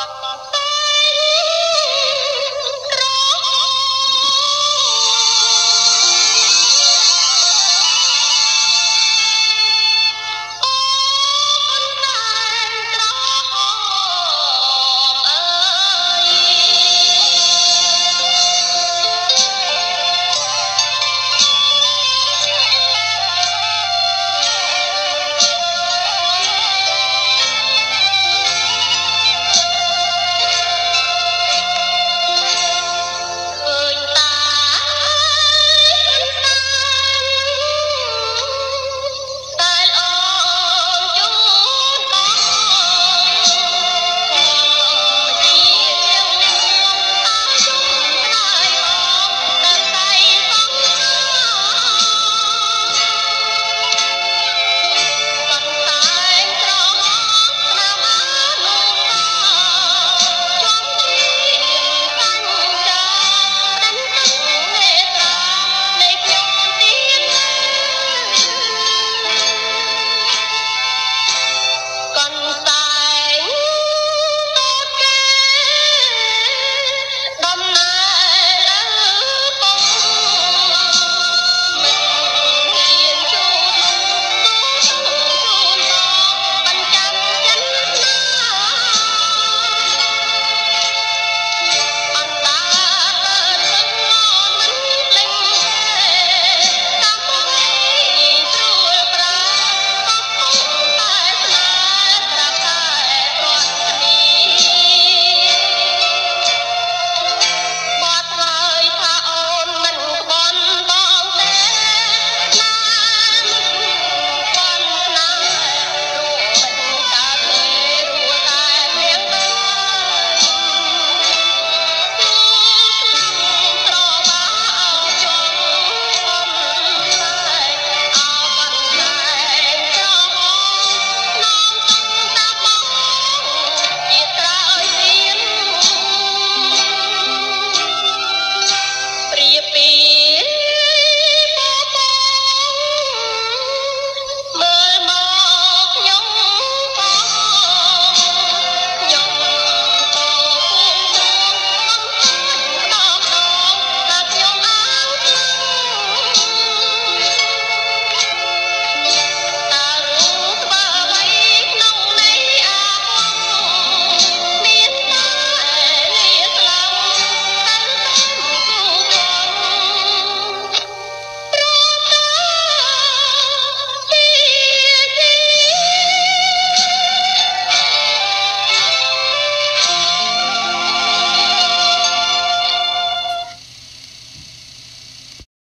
ba ba